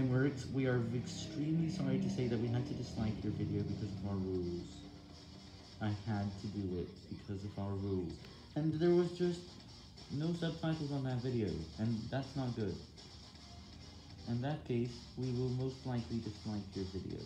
Time Works, we are extremely sorry to say that we had to dislike your video because of our rules. I had to do it because of our rules. And there was just no subtitles on that video, and that's not good. In that case, we will most likely dislike your video.